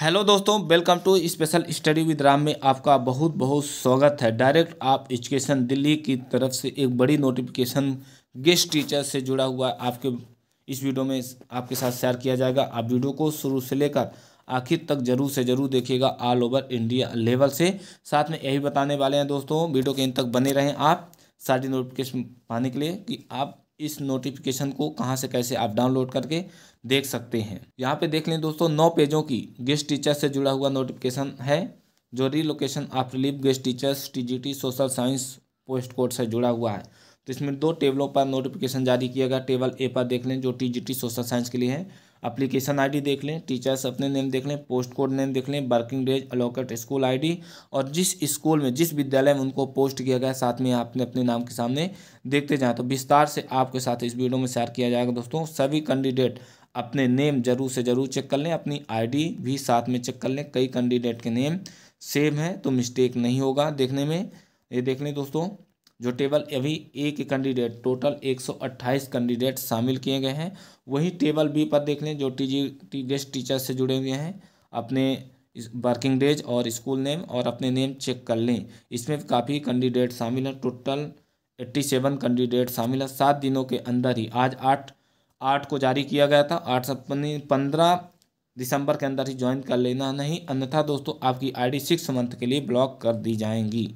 Hello दोस्तों, welcome to special study with Ram में आपका बहुत बहुत स्वागत है। डायरेक्ट आप एजुकेशन दिल्ली की तरफ़ से एक बड़ी नोटिफिकेशन गेस्ट टीचर से जुड़ा हुआ आपके इस वीडियो में आपके साथ शेयर किया जाएगा। आप वीडियो को शुरू से लेकर आखिर तक ज़रूर से ज़रूर देखिएगा ऑल ओवर इंडिया लेवल से। साथ में यही बताने वाले हैं दोस्तों वीडियो के इन तक बने रहें आप। सारी नोटिफिकेशन पाने के लिए कि आप इस नोटिफिकेशन को कहाँ से कैसे आप डाउनलोड करके देख सकते हैं। यहाँ पे देख लें दोस्तों, नौ पेजों की गेस्ट टीचर से जुड़ा हुआ नोटिफिकेशन है, जो relocation of relief guest teachers TGT social science post code से जुड़ा हुआ है। तो इसमें दो टेबलों पर नोटिफिकेशन जारी किया गया टेबल ए पर देख लें, जो टीजीटी सोशल साइंस के लिए है। अप्लीकेशन आईडी देख लें टीचर्स अपने नेम देख लें पोस्ट कोड नेम देख लें working days allocate school ID और जिस स्कूल में, जिस विद्यालय में उनको पोस्ट किया गया, साथ में आपने अपने नाम के सामने देखते जाएँ। तो विस्तार से आपके साथ इस वीडियो में शेयर किया जाएगा दोस्तों। सभी कैंडिडेट अपने नेम ज़रूर से ज़रूर चेक कर लें, अपनी आईडी भी साथ में चेक कर लें। कई कैंडिडेट के नेम सेम है तो मिस्टेक नहीं होगा देखने में। ये देख लें दोस्तों। जो टेबल अभी एक कैंडिडेट, टोटल 128 कैंडिडेट शामिल किए गए हैं। वही टेबल बी पर देख लें, जो T G T, guest teacher से जुड़े हुए हैं। अपने वर्किंग डेज़ और स्कूल नेम और अपने नेम चेक कर लें। इसमें काफ़ी कैंडिडेट शामिल हैं। टोटल एट्टी सेवन कैंडिडेट शामिल हैं। सात दिनों के अंदर ही। आज आठ आठ को जारी किया गया था। आठ सौ पंद्रह दिसंबर के अंदर ही ज्वाइन कर लेना नहीं। अन्यथा दोस्तों, आपकी आईडी सिक्स मंथ के लिए ब्लॉक कर दी जाएँगी।